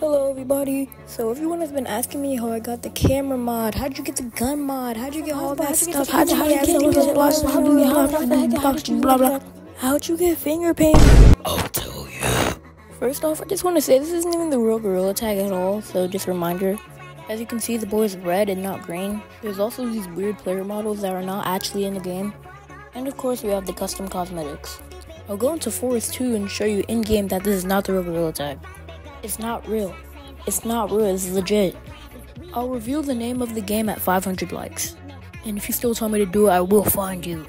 Hello everybody. So everyone has been asking me how I got the camera mod, how'd you get the gun mod, how'd you get all that stuff, how'd you get blah blah blah How'd you get finger paint? I'll oh, tell you. First off, I just want to say this isn't even the real gorilla tag at all, so just a reminder. As you can see, the boy is red and not green. There's also these weird player models that are not actually in the game. And of course, we have the custom cosmetics. I'll go into Forest 2 and show you in-game that this is not the real gorilla tag. It's not real. It's not real, it's legit. I'll reveal the name of the game at 500 likes. And if you still tell me to do it, I will find you.